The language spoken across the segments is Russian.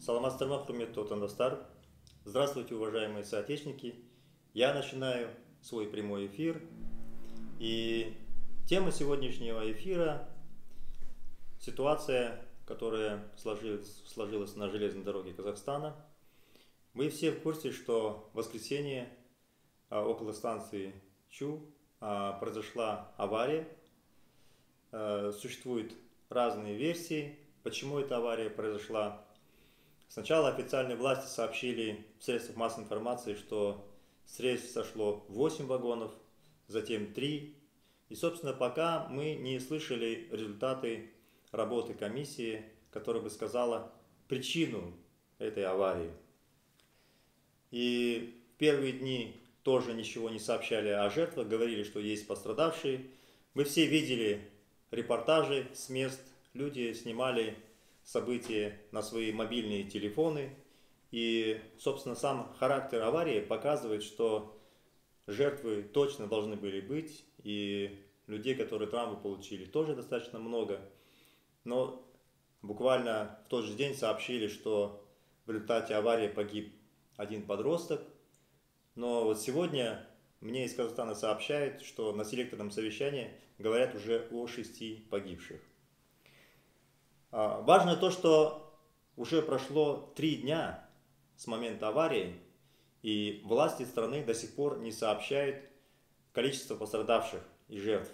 Саламат Хурмет Отандастар. Здравствуйте, уважаемые соотечественники. Я начинаю свой прямой эфир. И тема сегодняшнего эфира – ситуация, которая сложилась, сложилась на железной дороге Казахстана. Мы все в курсе, что в воскресенье а, около станции Чу а, произошла авария. А, существуют разные версии, почему эта авария произошла. Сначала официальные власти сообщили в средствах массовой информации, что с рельс сошло 8 вагонов, затем 3. И, собственно, пока мы не слышали результаты работы комиссии, которая бы сказала причину этой аварии. И в первые дни тоже ничего не сообщали о жертвах, говорили, что есть пострадавшие. Мы все видели репортажи с мест, люди снимали события на свои мобильные телефоны. И, собственно, сам характер аварии показывает, что жертвы точно должны были быть, и людей, которые травмы получили, тоже достаточно много. Но буквально в тот же день сообщили, что в результате аварии погиб один подросток. Но вот сегодня мне из Казахстана сообщают, что на селекторном совещании говорят уже о шести погибших. А, важно то, что уже прошло три дня с момента аварии, и власти страны до сих пор не сообщают количество пострадавших и жертв.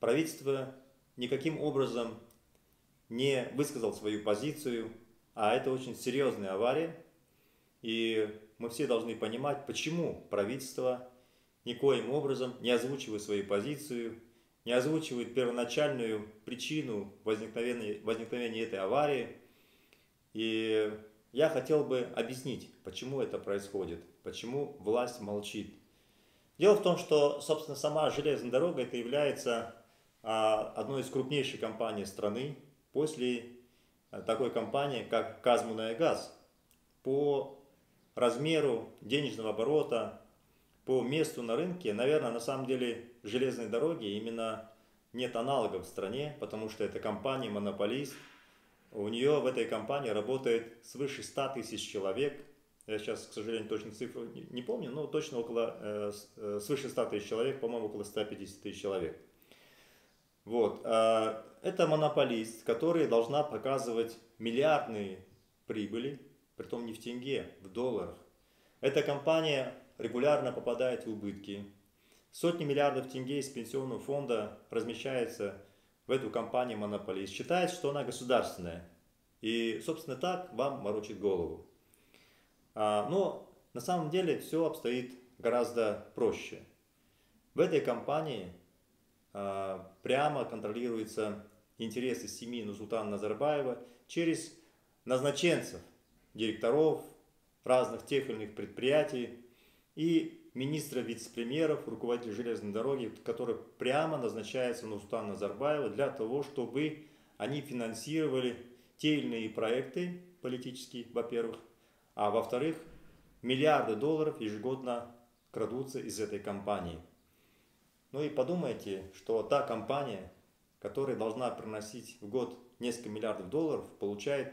Правительство никаким образом не высказал свою позицию, а это очень серьезная авария, и мы все должны понимать, почему правительство никоим образом не озвучивает свою позицию, не озвучивает первоначальную причину возникновения, возникновения этой аварии. И я хотел бы объяснить, почему это происходит, почему власть молчит. Дело в том, что, собственно, сама железная дорога это является а, одной из крупнейших компаний страны после а, такой компании, как Казмунайгаз. По размеру денежного оборота, по месту на рынке, наверное, на самом деле железной дороги именно нет аналогов в стране, потому что это компания-монополист. У нее в этой компании работает свыше 100 тысяч человек. Я сейчас, к сожалению, точно цифру не помню, но точно около, э, э, свыше 100 тысяч человек, по-моему, около 150 тысяч человек. Вот. А, это монополист, который должна показывать миллиардные прибыли, притом не в тенге, в долларах. Эта компания регулярно попадает в убытки. Сотни миллиардов тенге из пенсионного фонда размещается в эту компанию монополист. Считает, что она государственная. И, собственно, так вам морочит голову. А, но на самом деле все обстоит гораздо проще. В этой компании а, прямо контролируются интересы семьи Нусултана Назарбаева через назначенцев, директоров разных тех или иных предприятий, и министра вице-премьеров, руководителя железной дороги, который прямо назначается Нурсултан Назарбаева для того, чтобы они финансировали те или иные проекты политические, во-первых, а во-вторых, миллиарды долларов ежегодно крадутся из этой компании. Ну и подумайте, что та компания, которая должна приносить в год несколько миллиардов долларов, получает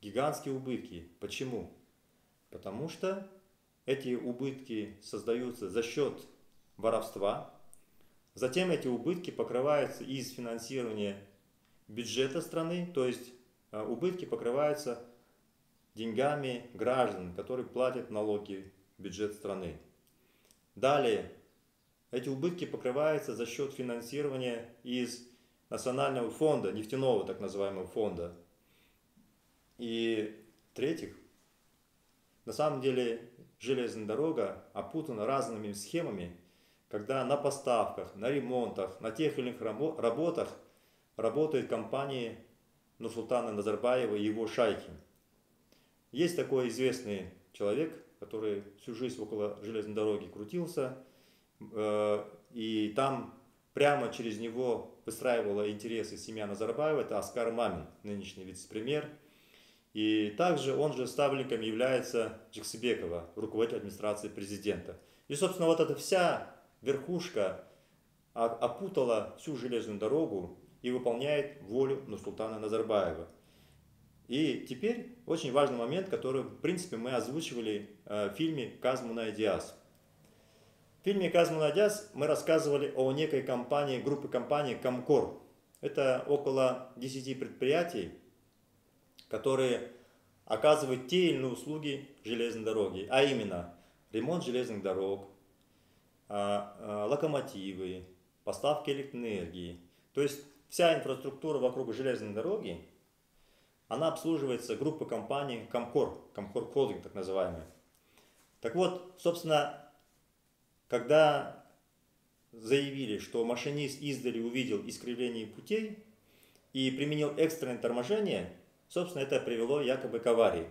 гигантские убытки. Почему? Потому что эти убытки создаются за счет воровства. Затем эти убытки покрываются из финансирования бюджета страны, то есть а, убытки покрываются деньгами граждан, которые платят налоги в бюджет страны. Далее, эти убытки покрываются за счет финансирования из национального фонда, нефтяного так называемого фонда. И в-третьих, на самом деле железная дорога опутана разными схемами, когда на поставках, на ремонтах, на тех или иных работах работают компании Нурсултана Назарбаева и его шайки. Есть такой известный человек, который всю жизнь около железной дороги крутился, э, и там прямо через него выстраивала интересы семья Назарбаева, это Аскар Мамин, нынешний вице-премьер – и также он же ставленником является Джексибекова, руководитель администрации президента. И, собственно, вот эта вся верхушка опутала всю железную дорогу и выполняет волю Нурсултана Назарбаева. И теперь очень важный момент, который, в принципе, мы озвучивали э, в фильме «Казмуна и Диас». В фильме «Казмуна и Диас» мы рассказывали о некой компании, группе компаний «Комкор». Это около 10 предприятий, которые оказывают те или иные услуги железной дороги, а именно ремонт железных дорог, а, а, локомотивы, поставки электроэнергии. То есть вся инфраструктура вокруг железной дороги, она обслуживается группой компаний Комкор, Комкор Холдинг так называемый. Так вот, собственно, когда заявили, что машинист издали увидел искривление путей и применил экстренное торможение, собственно, это привело якобы к аварии.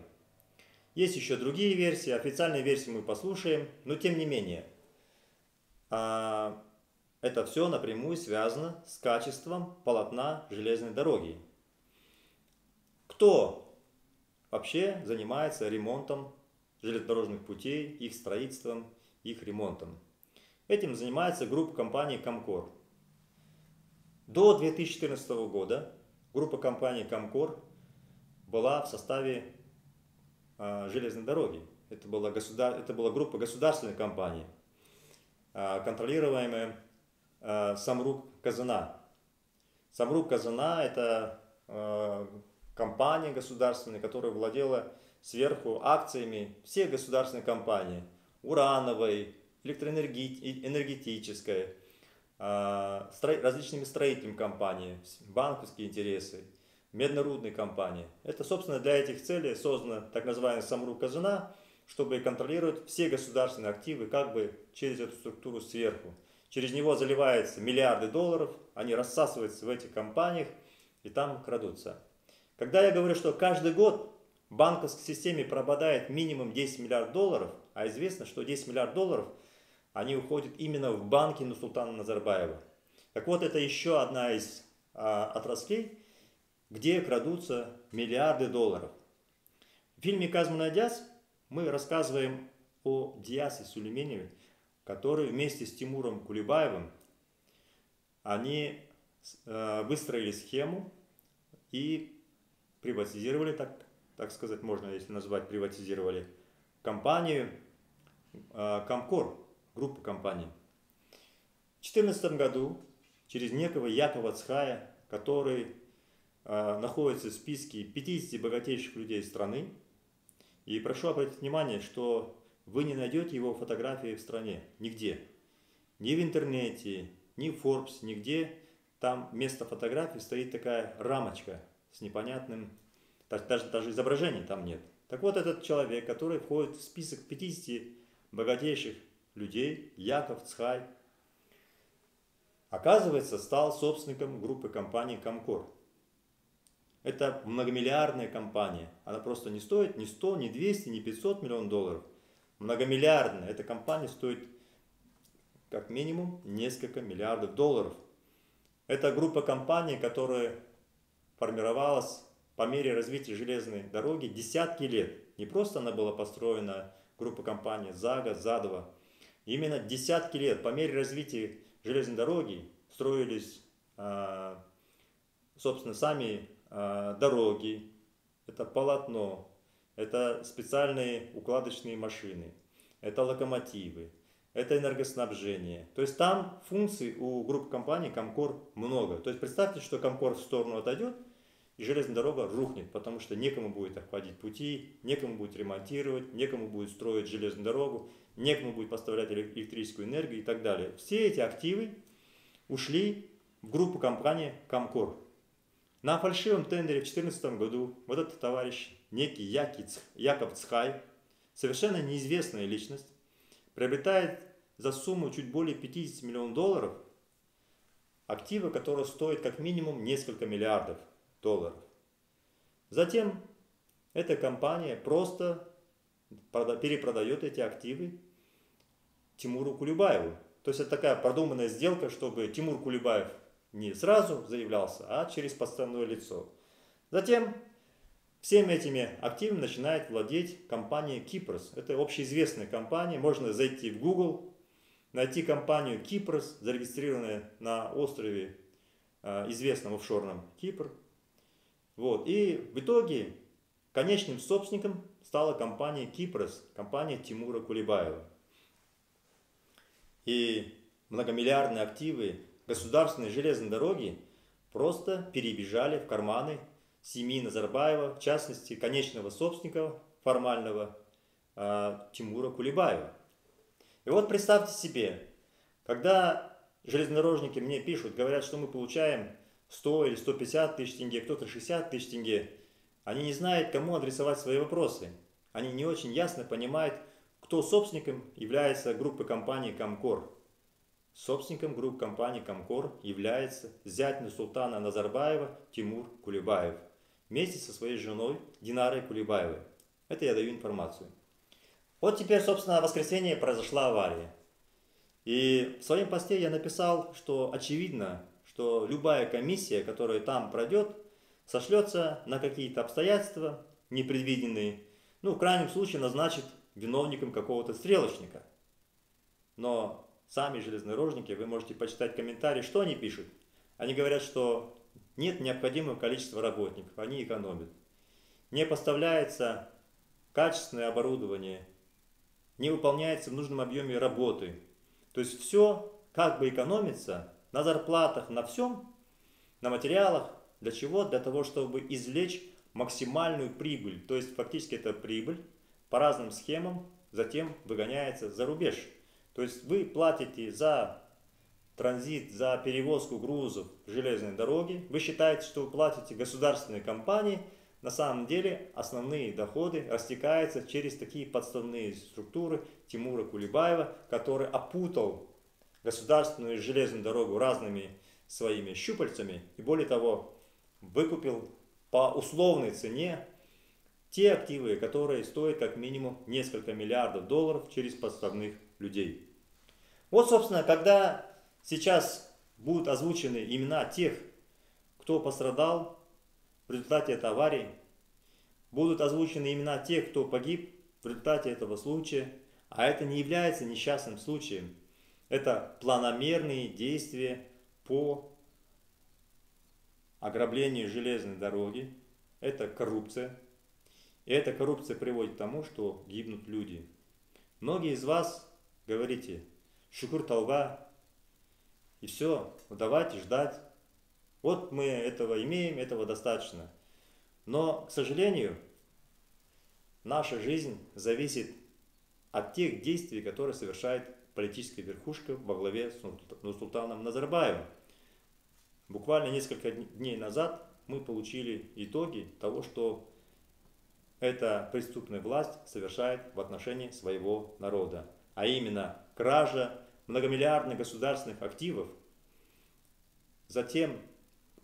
Есть еще другие версии, официальные версии мы послушаем, но тем не менее, а, это все напрямую связано с качеством полотна железной дороги. Кто вообще занимается ремонтом железнодорожных путей, их строительством, их ремонтом? Этим занимается группа компаний Комкор. До 2014 года группа компаний Комкор была в составе э, железной дороги. Это была, государ... это была группа государственной компании, э, контролируемая э, Самрук Казана. Самрук Казана это компания государственная, которая владела сверху акциями всех государственных компаний. Урановой, электроэнергетическая, а, различными строительными компаниями, банковские интересы, медно-рудные компании. Это, собственно, для этих целей создана так называемая Самру Казана, чтобы контролировать все государственные активы как бы через эту структуру сверху. Через него заливаются миллиарды долларов, они рассасываются в этих компаниях и там крадутся. Когда я говорю, что каждый год банковской системе пропадает минимум 10 миллиардов долларов, а известно, что 10 миллиардов долларов – они уходят именно в банки Нурсултана Назарбаева. Так вот, это еще одна из а, отраслей, где крадутся миллиарды долларов. В фильме «Казман Адяс» мы рассказываем о Диасе Сулейменеве, который вместе с Тимуром Кулебаевым, они э, выстроили схему и приватизировали, так, так сказать, можно если назвать приватизировали, компанию э, Комкор, группы компаний. В 2014 году через некого Якова Цхая, который находится в списке 50 богатейших людей страны, и прошу обратить внимание, что вы не найдете его фотографии в стране, нигде. Ни в интернете, ни в Forbes, нигде. Там вместо фотографии стоит такая рамочка с непонятным, даже, даже изображений там нет. Так вот, этот человек, который входит в список 50 богатейших людей, Яков Цхай, оказывается, стал собственником группы компаний Комкор. Это многомиллиардная компания. Она просто не стоит ни 100, ни 200, ни 500 миллионов долларов. Многомиллиардная. Эта компания стоит как минимум несколько миллиардов долларов. Это группа компаний, которая формировалась по мере развития железной дороги десятки лет. Не просто она была построена, группа компаний ЗАГА, ЗАДОВА, Именно десятки лет по мере развития железной дороги строились, а, собственно, сами дороги, это полотно, это специальные укладочные машины, это локомотивы, это энергоснабжение. То есть там функций у группы компаний Комкор много. То есть представьте, что Комкор в сторону отойдет, и железная дорога рухнет, потому что некому будет обходить пути, некому будет ремонтировать, некому будет строить железную дорогу, некому будет поставлять электрическую энергию и так далее. Все эти активы ушли в группу компании Комкор. На фальшивом тендере в 2014 году вот этот товарищ, некий Якиц, Яков Цхай, совершенно неизвестная личность, приобретает за сумму чуть более 50 миллионов долларов активы, которые стоят как минимум несколько миллиардов долларов. Затем эта компания просто перепродает эти активы Тимуру Кулебаеву. То есть это такая продуманная сделка, чтобы Тимур Кулебаев не сразу заявлялся, а через подставное лицо. Затем всеми этими активами начинает владеть компания Кипрос. Это общеизвестная компания, можно зайти в Google, найти компанию Кипрос, зарегистрированная на острове, э, известном офшорном Кипр. Вот. И в итоге конечным собственником стала компания «Кипрос», компания Тимура Кулебаева. И многомиллиардные активы государственной железной дороги просто перебежали в карманы семьи Назарбаева, в частности, конечного собственника формального а, Тимура Кулебаева. И вот представьте себе, когда железнодорожники мне пишут, говорят, что мы получаем 100 или 150 тысяч тенге, кто-то 60 тысяч тенге, они не знают, кому адресовать свои вопросы. Они не очень ясно понимают, кто собственником является группы компании «Комкор». Собственником группы компании «Комкор» является зять Султана Назарбаева Тимур Кулебаев вместе со своей женой Динарой Кулебаевой. Это я даю информацию. Вот теперь, собственно, в воскресенье произошла авария. И в своем посте я написал, что очевидно, что любая комиссия, которая там пройдет, сошлется на какие-то обстоятельства непредвиденные, ну, в крайнем случае назначит виновником какого-то стрелочника. Но сами железнодорожники, вы можете почитать комментарии, что они пишут. Они говорят, что нет необходимого количества работников, они экономят. Не поставляется качественное оборудование, не выполняется в нужном объеме работы. То есть все как бы экономится на зарплатах, на всем, на материалах. Для чего? Для того, чтобы извлечь максимальную прибыль. То есть фактически это прибыль по разным схемам затем выгоняется за рубеж. То есть вы платите за транзит, за перевозку грузов железной дороги. Вы считаете, что вы платите государственной компании – на самом деле основные доходы растекаются через такие подставные структуры Тимура Кулебаева, который опутал государственную железную дорогу разными своими щупальцами и более того выкупил по условной цене те активы, которые стоят как минимум несколько миллиардов долларов через подставных людей. Вот, собственно, когда сейчас будут озвучены имена тех, кто пострадал в результате этой аварии будут озвучены имена тех, кто погиб в результате этого случая, а это не является несчастным случаем. Это планомерные действия по ограблению железной дороги, это коррупция. И эта коррупция приводит к тому, что гибнут люди. Многие из вас говорите, шукур талга, и все, давайте ждать, вот мы этого имеем, этого достаточно. Но, к сожалению, наша жизнь зависит от тех действий, которые совершает политическая верхушка во главе с Нурсултаном Назарбаевым. Буквально несколько дней назад мы получили итоги того, что эта преступная власть совершает в отношении своего народа. А именно кража многомиллиардных государственных активов, затем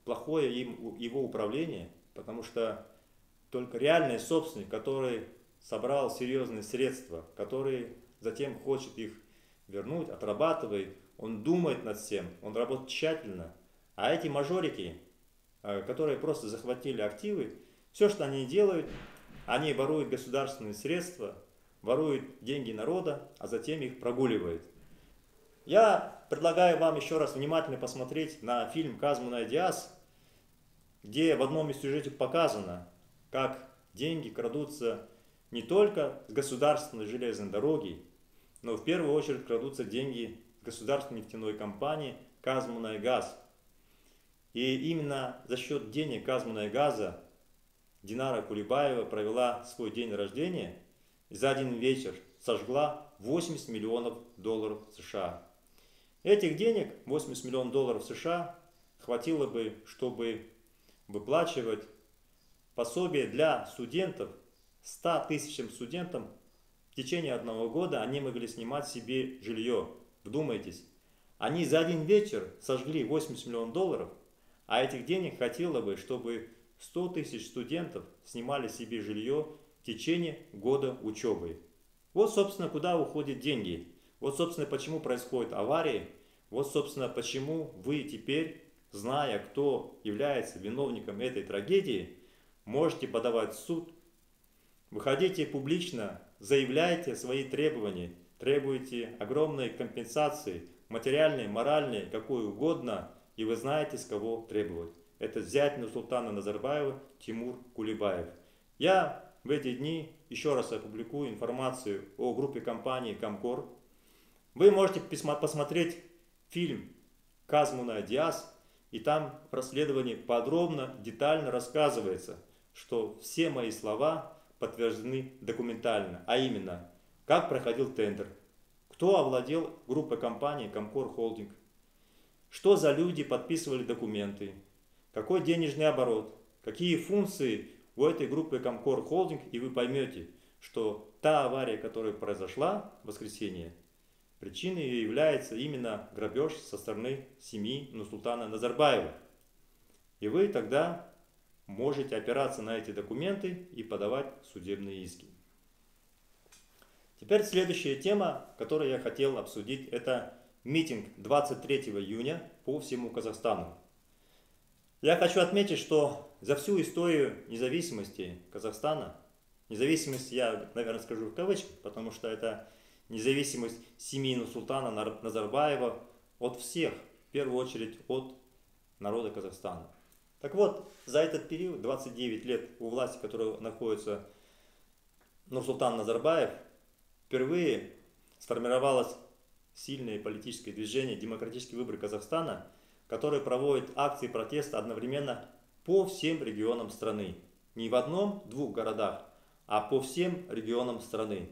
плохое им, его управление, потому что только реальный собственник, который собрал серьезные средства, который затем хочет их вернуть, отрабатывает, он думает над всем, он работает тщательно. А эти мажорики, э, которые просто захватили активы, все, что они делают, они воруют государственные средства, воруют деньги народа, а затем их прогуливают. Я предлагаю вам еще раз внимательно посмотреть на фильм «Казмуна Диас», где в одном из сюжетов показано, как деньги крадутся не только с государственной железной дороги, но в первую очередь крадутся деньги государственной нефтяной компании «Казмунайгаз». И именно за счет денег «Казмунайгаза» Динара Кулебаева провела свой день рождения и за один вечер сожгла 80 миллионов долларов США. Этих денег, 80 миллионов долларов США, хватило бы, чтобы выплачивать пособие для студентов, 100 тысячам студентам в течение одного года они могли снимать себе жилье. Вдумайтесь, они за один вечер сожгли 80 миллионов долларов, а этих денег хватило бы, чтобы 100 тысяч студентов снимали себе жилье в течение года учебы. Вот, собственно, куда уходят деньги. Вот, собственно, почему происходят аварии. Вот, собственно, почему вы теперь зная, кто является виновником этой трагедии, можете подавать в суд, выходите публично, заявляйте свои требования, требуйте огромной компенсации, материальной, моральной, какой угодно, и вы знаете, с кого требовать. Это зять Нурсултана Назарбаева Тимур Кулебаев. Я в эти дни еще раз опубликую информацию о группе компании Комкор. Вы можете посмотреть фильм «Казмуна Диас», и там в расследовании подробно, детально рассказывается, что все мои слова подтверждены документально, а именно, как проходил тендер, кто овладел группой компаний Комкор Холдинг, что за люди подписывали документы, какой денежный оборот, какие функции у этой группы Комкор Холдинг, и вы поймете, что та авария, которая произошла в воскресенье, причиной является именно грабеж со стороны семьи Нусултана Назарбаева. И вы тогда можете опираться на эти документы и подавать судебные иски. Теперь следующая тема, которую я хотел обсудить, это митинг 23 июня по всему Казахстану. Я хочу отметить, что за всю историю независимости Казахстана, независимость я, наверное, скажу в кавычках, потому что это независимость семьи султана Назарбаева от всех, в первую очередь от народа Казахстана. Так вот, за этот период, 29 лет у власти, которая находится Нурсултан Назарбаев, впервые сформировалось сильное политическое движение «Демократический выбор Казахстана», которое проводит акции протеста одновременно по всем регионам страны. Не в одном-двух городах, а по всем регионам страны.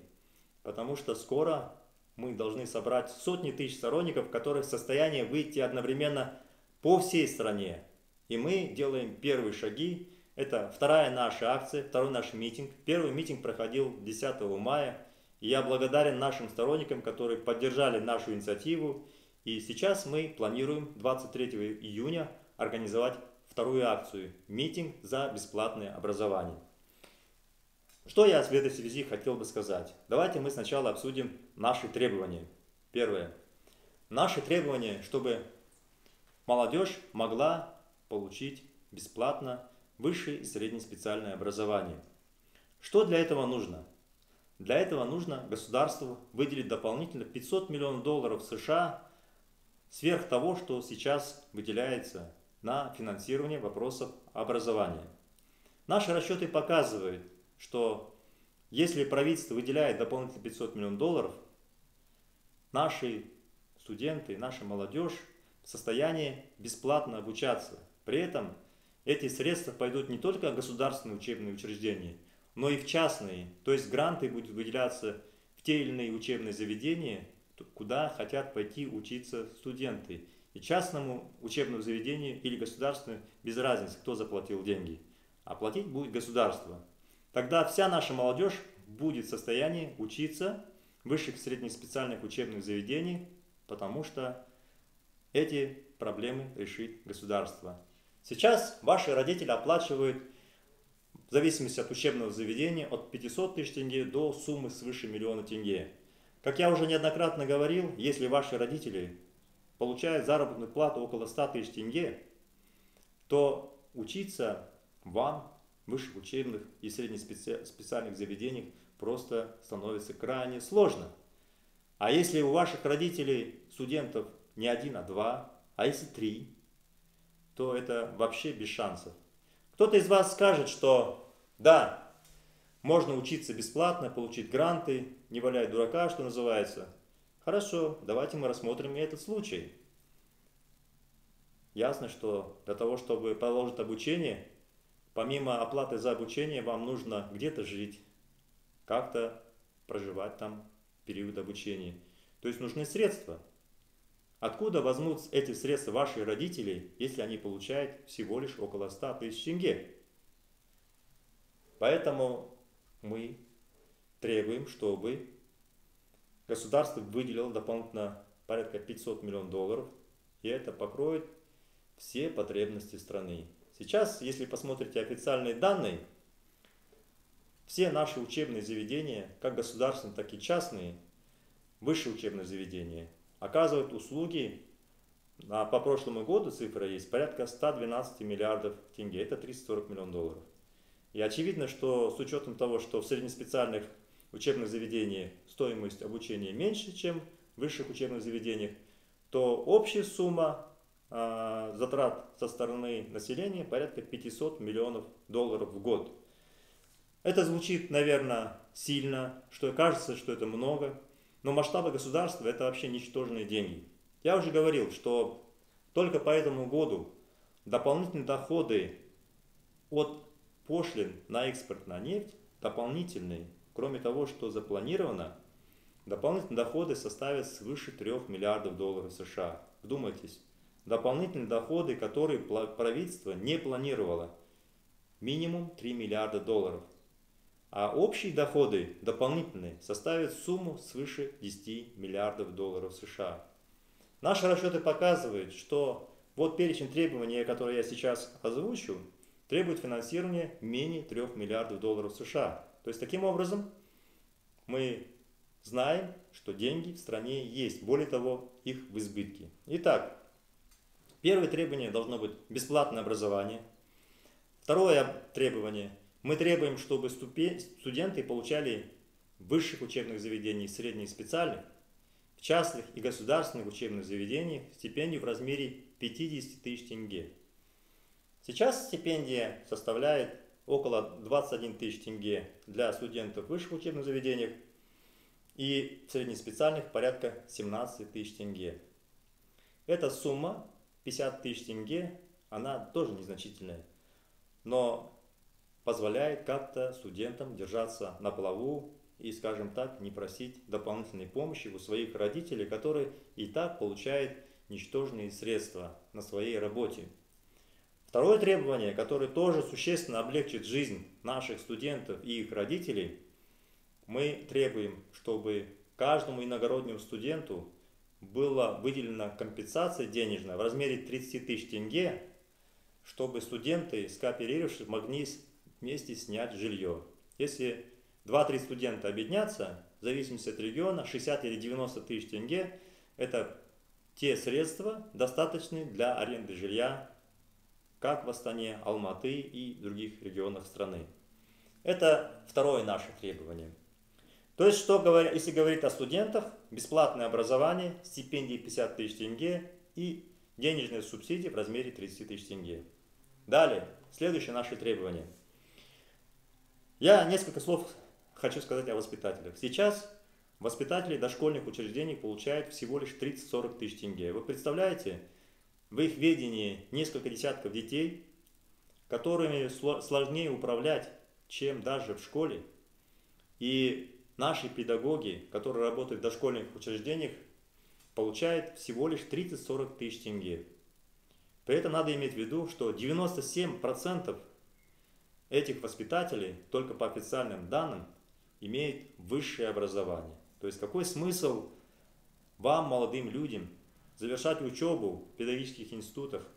Потому что скоро мы должны собрать сотни тысяч сторонников, которые в состоянии выйти одновременно по всей стране. И мы делаем первые шаги. Это вторая наша акция, второй наш митинг. Первый митинг проходил 10 мая. И я благодарен нашим сторонникам, которые поддержали нашу инициативу. И сейчас мы планируем 23 июня организовать вторую акцию – митинг за бесплатное образование. Что я в этой связи хотел бы сказать? Давайте мы сначала обсудим наши требования. Первое. Наши требования, чтобы молодежь могла получить бесплатно высшее и среднее специальное образование. Что для этого нужно? Для этого нужно государству выделить дополнительно 500 миллионов долларов США сверх того, что сейчас выделяется на финансирование вопросов образования. Наши расчеты показывают, что если правительство выделяет дополнительно 500 миллионов долларов, наши студенты, наша молодежь в состоянии бесплатно обучаться. При этом эти средства пойдут не только в государственные учебные учреждения – но и в частные. То есть гранты будут выделяться в те или иные учебные заведения, куда хотят пойти учиться студенты. И частному учебному заведению или государственному без разницы, кто заплатил деньги. А платить будет государство. Тогда вся наша молодежь будет в состоянии учиться в высших и средних специальных учебных заведениях, потому что эти проблемы решит государство. Сейчас ваши родители оплачивают в зависимости от учебного заведения, от 500 тысяч тенге до суммы свыше миллиона тенге. Как я уже неоднократно говорил, если ваши родители получают заработную плату около 100 тысяч тенге, то учиться вам высших учебных и средних специальных заведениях просто становится крайне сложно. А если у ваших родителей, студентов не один, а два, а если три, то это вообще без шансов. Кто-то из вас скажет, что да, можно учиться бесплатно, получить гранты, не валяй дурака, что называется. Хорошо, давайте мы рассмотрим этот случай. Ясно, что для того, чтобы продолжить обучение, помимо оплаты за обучение, вам нужно где-то жить, как-то проживать там период обучения. То есть нужны средства. Откуда возьмут эти средства ваши родители, если они получают всего лишь около 100 тысяч тенге? Поэтому мы требуем, чтобы государство выделило дополнительно порядка 500 миллионов долларов, и это покроет все потребности страны. Сейчас, если посмотрите официальные данные, все наши учебные заведения, как государственные, так и частные, высшие учебные заведения – оказывают услуги, а по прошлому году цифра есть, порядка 112 миллиардов тенге, это 340 миллионов долларов. И очевидно, что с учетом того, что в среднеспециальных учебных заведениях стоимость обучения меньше, чем в высших учебных заведениях, то общая сумма затрат со стороны населения порядка 500 миллионов долларов в год. Это звучит, наверное, сильно, что кажется, что это много, но масштабы государства это вообще ничтожные деньги. Я уже говорил, что только по этому году дополнительные доходы от пошлин на экспорт на нефть дополнительные, кроме того, что запланировано, дополнительные доходы составят свыше 3 миллиардов долларов США. Вдумайтесь, дополнительные доходы, которые правительство не планировало, минимум 3 миллиарда долларов. А общие доходы дополнительные составят сумму свыше 10 миллиардов долларов США. Наши расчеты показывают, что вот перечень требований, которые я сейчас озвучу, требует финансирования менее 3 миллиардов долларов США. То есть таким образом мы знаем, что деньги в стране есть. Более того, их в избытке. Итак, первое требование должно быть бесплатное образование. Второе требование. Мы требуем, чтобы студенты получали в высших учебных заведениях, средних специальных, в частных и государственных учебных заведениях стипендию в размере 50 тысяч тенге. Сейчас стипендия составляет около 21 тысяч тенге для студентов в высших учебных заведениях и среднеспециальных порядка 17 тысяч тенге. Эта сумма 50 тысяч тенге, она тоже незначительная, но позволяет как-то студентам держаться на плаву и, скажем так, не просить дополнительной помощи у своих родителей, которые и так получают ничтожные средства на своей работе. Второе требование, которое тоже существенно облегчит жизнь наших студентов и их родителей, мы требуем, чтобы каждому иногороднему студенту была выделена компенсация денежная в размере 30 тысяч тенге, чтобы студенты, скооперировавшись, могли вместе снять жилье. Если 2-3 студента объединятся, в зависимости от региона, 60 или 90 тысяч тенге – это те средства, достаточные для аренды жилья как в Астане, Алматы и других регионах страны. Это второе наше требование. То есть, что, говоря, если говорить о студентах, бесплатное образование, стипендии 50 тысяч тенге и денежные субсидии в размере 30 тысяч тенге. Далее, следующее наше требование. Я несколько слов хочу сказать о воспитателях. Сейчас воспитатели дошкольных учреждений получают всего лишь 30-40 тысяч тенге. Вы представляете, в их ведении несколько десятков детей, которыми сложнее управлять, чем даже в школе. И наши педагоги, которые работают в дошкольных учреждениях, получают всего лишь 30-40 тысяч тенге. При этом надо иметь в виду, что 97% этих воспитателей, только по официальным данным, имеют высшее образование. То есть какой смысл вам, молодым людям, завершать учебу в педагогических институтах,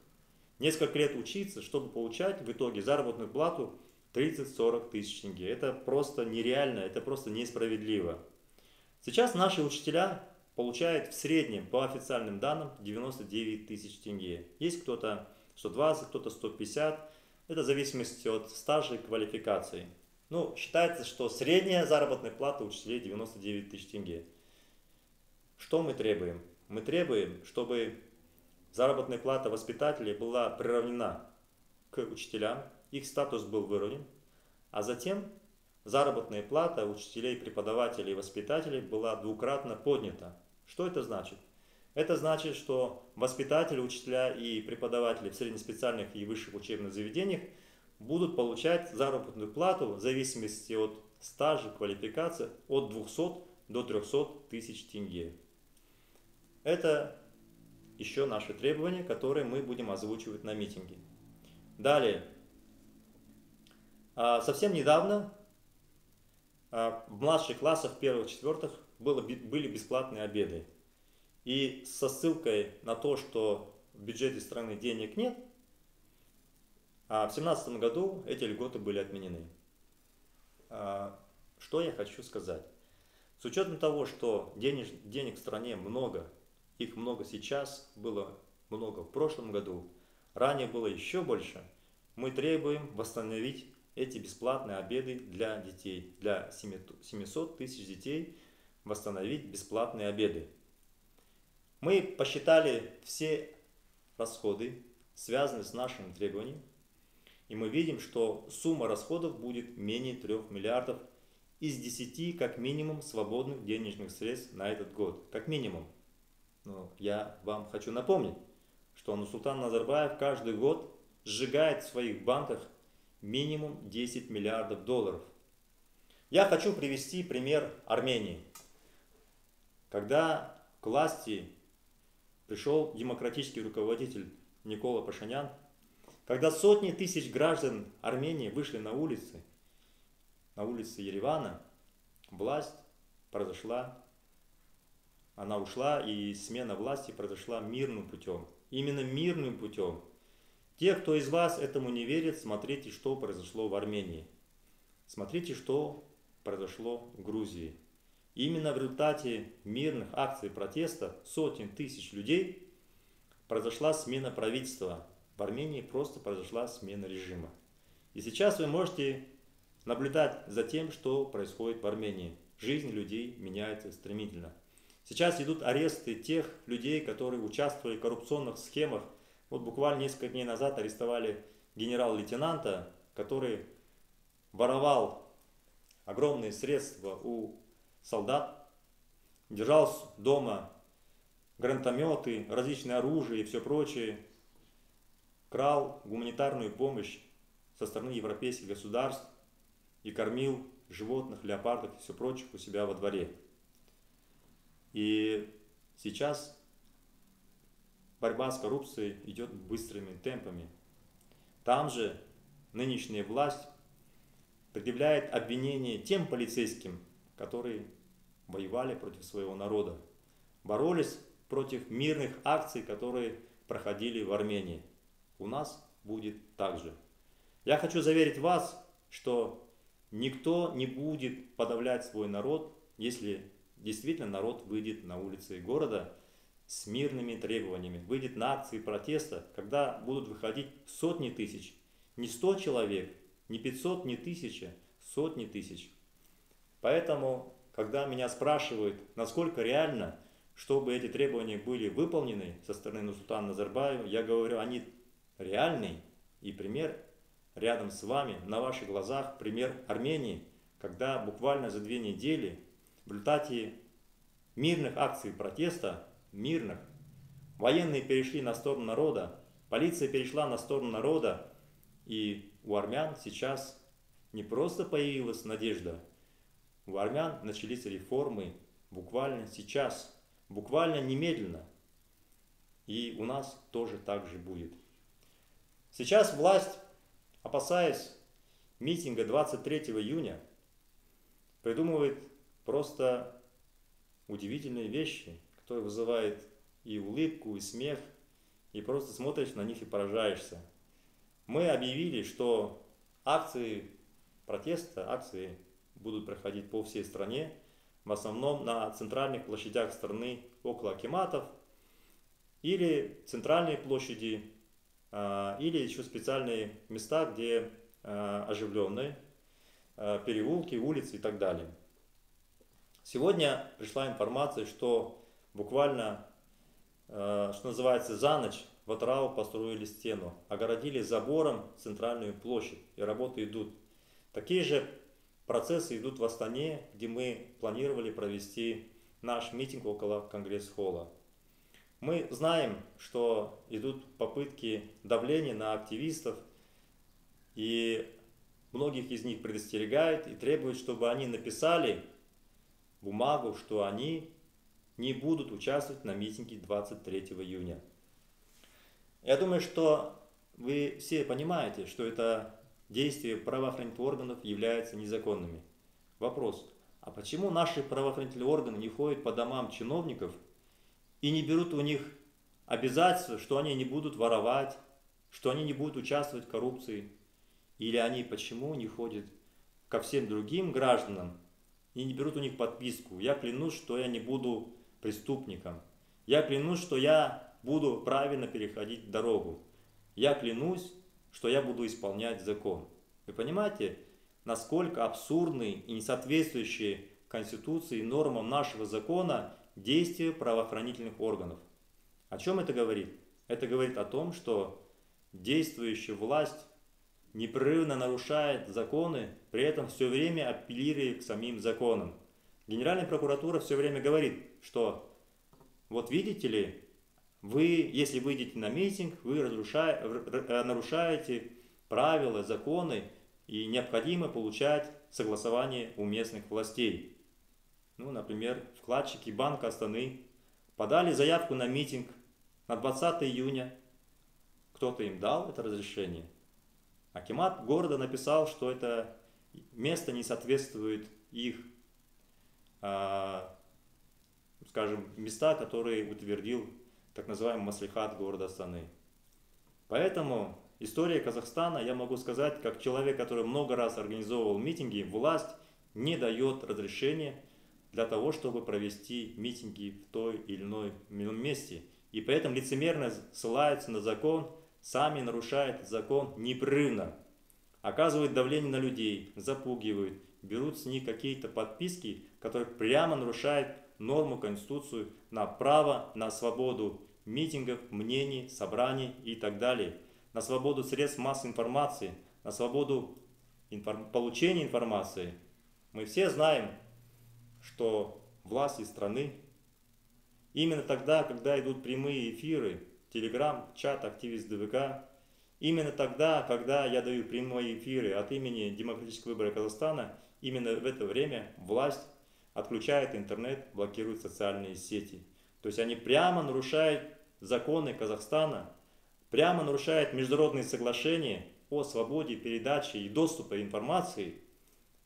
несколько лет учиться, чтобы получать в итоге заработную плату 30-40 тысяч тенге. Это просто нереально, это просто несправедливо. Сейчас наши учителя получают в среднем, по официальным данным, 99 тысяч тенге. Есть кто-то 120, кто-то 150. Это в зависимости от стажа и квалификации. Ну, считается, что средняя заработная плата учителей 99 тысяч тенге. Что мы требуем? Мы требуем, чтобы заработная плата воспитателей была приравнена к учителям, их статус был выровнен, а затем заработная плата учителей, преподавателей и воспитателей была двукратно поднята. Что это значит? Это значит, что воспитатели, учителя и преподаватели в среднеспециальных и высших учебных заведениях будут получать заработную плату в зависимости от стажа, квалификации от 200 до 300 тысяч тенге. Это еще наши требования, которые мы будем озвучивать на митинге. Далее. А, совсем недавно а, в младших классах, первых-четвертых, были бесплатные обеды. И со ссылкой на то, что в бюджете страны денег нет, а в 2017 году эти льготы были отменены. Что я хочу сказать? С учетом того, что денег, денег в стране много, их много сейчас, было много в прошлом году, ранее было еще больше. Мы требуем восстановить эти бесплатные обеды для детей, для 700 тысяч детей восстановить бесплатные обеды. Мы посчитали все расходы, связанные с нашим требованием, И мы видим, что сумма расходов будет менее 3 миллиардов из 10 как минимум свободных денежных средств на этот год. Как минимум. Но я вам хочу напомнить, что Нусултан Назарбаев каждый год сжигает в своих банках минимум 10 миллиардов долларов. Я хочу привести пример Армении. Когда к власти пришел демократический руководитель Никола Пашинян, когда сотни тысяч граждан Армении вышли на улицы, на улицы Еревана, власть произошла, она ушла, и смена власти произошла мирным путем. Именно мирным путем. Те, кто из вас этому не верит, смотрите, что произошло в Армении. Смотрите, что произошло в Грузии. Именно в результате мирных акций протеста сотен тысяч людей произошла смена правительства. В Армении просто произошла смена режима. И сейчас вы можете наблюдать за тем, что происходит в Армении. Жизнь людей меняется стремительно. Сейчас идут аресты тех людей, которые участвовали в коррупционных схемах. Вот буквально несколько дней назад арестовали генерал-лейтенанта, который воровал огромные средства у солдат, держал дома гранатометы, различные оружие и все прочее, крал гуманитарную помощь со стороны европейских государств и кормил животных, леопардов и все прочее у себя во дворе. И сейчас борьба с коррупцией идет быстрыми темпами. Там же нынешняя власть предъявляет обвинения тем полицейским, которые воевали против своего народа, боролись против мирных акций, которые проходили в Армении. У нас будет так же. Я хочу заверить вас, что никто не будет подавлять свой народ, если действительно народ выйдет на улицы города с мирными требованиями, выйдет на акции протеста, когда будут выходить сотни тысяч, не сто человек, не 500, не тысяча, сотни тысяч. Поэтому, когда меня спрашивают, насколько реально, чтобы эти требования были выполнены со стороны Нусултана Назарбаева, я говорю, они реальные. И пример рядом с вами, на ваших глазах, пример Армении, когда буквально за две недели в результате мирных акций протеста, мирных, военные перешли на сторону народа, полиция перешла на сторону народа, и у армян сейчас не просто появилась надежда, у армян начались реформы буквально сейчас, буквально немедленно. И у нас тоже так же будет. Сейчас власть, опасаясь митинга 23 июня, придумывает просто удивительные вещи, которые вызывают и улыбку, и смех, и просто смотришь на них и поражаешься. Мы объявили, что акции протеста, акции будут проходить по всей стране, в основном на центральных площадях страны около акиматов, или центральные площади, а, или еще специальные места, где а, оживленные а, переулки, улицы и так далее. Сегодня пришла информация, что буквально, что называется, за ночь в Атраву построили стену, огородили забором центральную площадь, и работы идут. Такие же процессы идут в Астане, где мы планировали провести наш митинг около Конгресс-холла. Мы знаем, что идут попытки давления на активистов, и многих из них предостерегают и требуют, чтобы они написали бумагу, что они не будут участвовать на митинге 23 июня. Я думаю, что вы все понимаете, что это действия правоохранительных органов являются незаконными. Вопрос, а почему наши правоохранительные органы не ходят по домам чиновников и не берут у них обязательства, что они не будут воровать, что они не будут участвовать в коррупции? Или они почему не ходят ко всем другим гражданам и не берут у них подписку? Я клянусь, что я не буду преступником. Я клянусь, что я буду правильно переходить дорогу. Я клянусь, что я буду исполнять закон. Вы понимаете, насколько абсурдны и несоответствующие Конституции и нормам нашего закона действия правоохранительных органов. О чем это говорит? Это говорит о том, что действующая власть непрерывно нарушает законы, при этом все время апеллируя к самим законам. Генеральная прокуратура все время говорит, что вот видите ли, вы, если выйдете на митинг, вы разрушаете, нарушаете правила, законы, и необходимо получать согласование у местных властей. Ну, например, вкладчики Банка Астаны подали заявку на митинг на 20 июня. Кто-то им дал это разрешение. Акимат города написал, что это место не соответствует их, а, скажем, места, которые утвердил так называемый маслихат города Астаны. Поэтому история Казахстана, я могу сказать, как человек, который много раз организовывал митинги, власть не дает разрешения для того, чтобы провести митинги в той или иной месте. И при этом лицемерно ссылаются на закон, сами нарушают закон непрерывно. Оказывают давление на людей, запугивают, берут с них какие-то подписки, которые прямо нарушают норму Конституцию на право на свободу митингов, мнений, собраний и так далее, на свободу средств массовой информации, на свободу информ получения информации. Мы все знаем, что власти страны именно тогда, когда идут прямые эфиры, телеграм, чат, активист ДВК, именно тогда, когда я даю прямые эфиры от имени Демократического выбора Казахстана, именно в это время власть отключает интернет, блокирует социальные сети. То есть они прямо нарушают законы Казахстана, прямо нарушают международные соглашения о свободе передачи и доступа информации.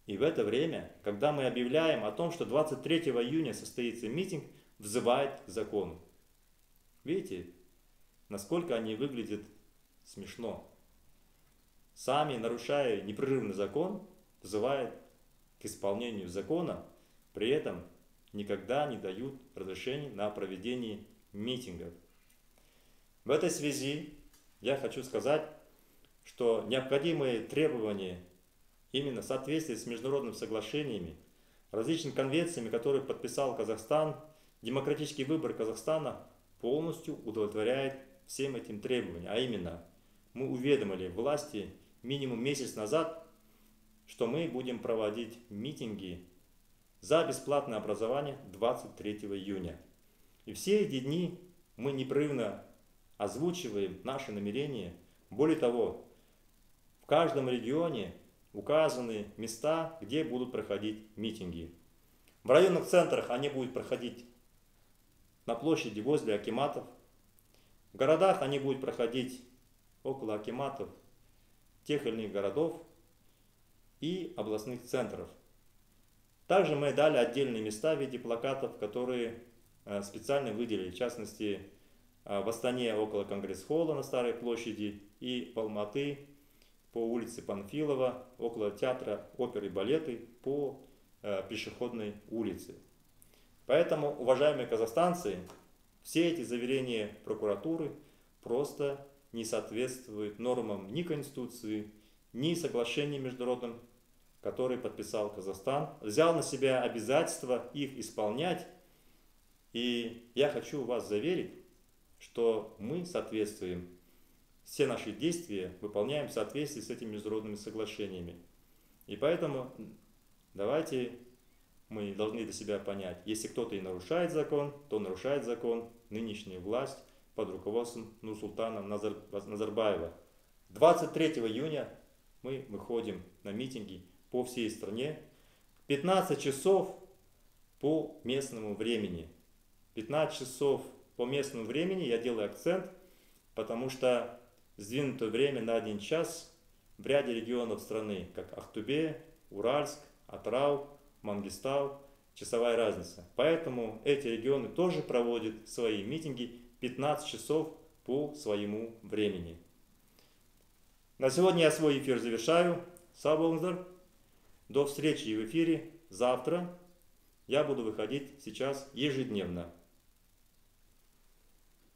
И в это время, когда мы объявляем о том, что 23 июня состоится митинг, взывает к закону. Видите, насколько они выглядят смешно. Сами, нарушая непрерывный закон, взывают к исполнению закона, при этом никогда не дают разрешений на проведение митингов. В этой связи я хочу сказать, что необходимые требования именно в соответствии с международными соглашениями, различными конвенциями, которые подписал Казахстан, демократический выбор Казахстана полностью удовлетворяет всем этим требованиям. А именно, мы уведомили власти минимум месяц назад, что мы будем проводить митинги за бесплатное образование 23 июня. И все эти дни мы непрерывно озвучиваем наши намерения. Более того, в каждом регионе указаны места, где будут проходить митинги. В районных центрах они будут проходить на площади возле акиматов. В городах они будут проходить около акиматов тех или иных городов и областных центров. Также мы дали отдельные места в виде плакатов, которые э, специально выделили, в частности, э, в Астане около Конгресс-холла на Старой площади и в Алматы по улице Панфилова около театра оперы и балеты по э, пешеходной улице. Поэтому, уважаемые казахстанцы, все эти заверения прокуратуры просто не соответствуют нормам ни Конституции, ни соглашений международным который подписал Казахстан, взял на себя обязательство их исполнять. И я хочу вас заверить, что мы соответствуем, все наши действия выполняем в соответствии с этими международными соглашениями. И поэтому давайте мы должны для себя понять, если кто-то и нарушает закон, то нарушает закон нынешняя власть под руководством Нурсултана Назар, Назарбаева. 23 июня мы выходим на митинги по всей стране. 15 часов по местному времени. 15 часов по местному времени я делаю акцент, потому что сдвинутое время на один час в ряде регионов страны, как Ахтубе, Уральск, Атрау, Мангистау, часовая разница. Поэтому эти регионы тоже проводят свои митинги 15 часов по своему времени. На сегодня я свой эфир завершаю. Сау до встречи в эфире завтра. Я буду выходить сейчас ежедневно.